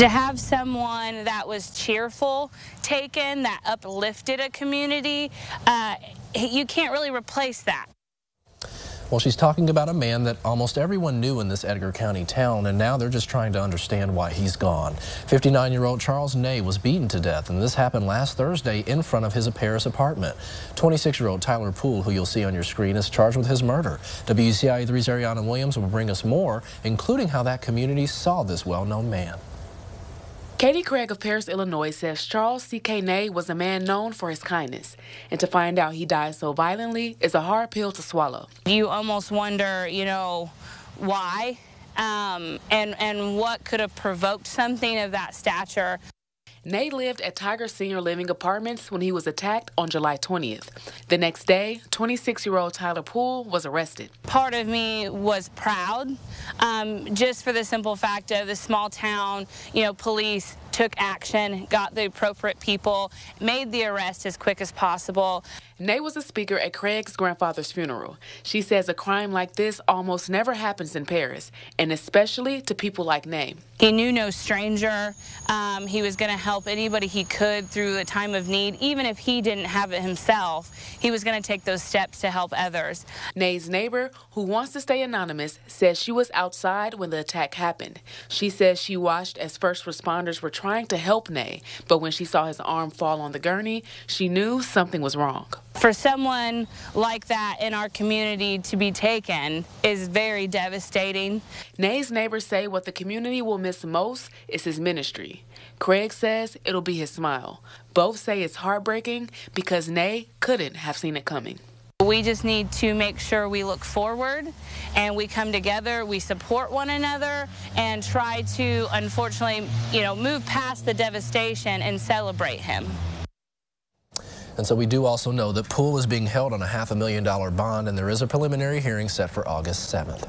To have someone that was cheerful taken, that uplifted a community, uh, you can't really replace that. Well, she's talking about a man that almost everyone knew in this Edgar County town, and now they're just trying to understand why he's gone. 59-year-old Charles Nay was beaten to death, and this happened last Thursday in front of his Paris apartment. 26-year-old Tyler Poole, who you'll see on your screen, is charged with his murder. WCIA 3's Ariana Williams will bring us more, including how that community saw this well-known man. Katie Craig of Paris, Illinois says Charles C.K. Nay was a man known for his kindness, and to find out he died so violently is a hard pill to swallow. You almost wonder, you know, why um, and, and what could have provoked something of that stature. Nay lived at Tiger Senior Living Apartments when he was attacked on July 20th. The next day, 26 year old Tyler Poole was arrested. Part of me was proud um, just for the simple fact of the small town, you know, police took action, got the appropriate people, made the arrest as quick as possible. Nay was a speaker at Craig's grandfather's funeral. She says a crime like this almost never happens in Paris, and especially to people like Nay. He knew no stranger. Um, he was going to help anybody he could through a time of need, even if he didn't have it himself. He was going to take those steps to help others. Nay's neighbor, who wants to stay anonymous, says she was outside when the attack happened. She says she watched as first responders were trying to help Nay, but when she saw his arm fall on the gurney, she knew something was wrong. For someone like that in our community to be taken is very devastating. Nay's neighbors say what the community will miss most is his ministry. Craig says it'll be his smile. Both say it's heartbreaking because Nay couldn't have seen it coming. We just need to make sure we look forward and we come together, we support one another, and try to, unfortunately, you know, move past the devastation and celebrate him. And so we do also know that Poole is being held on a half a million dollar bond, and there is a preliminary hearing set for August 7th.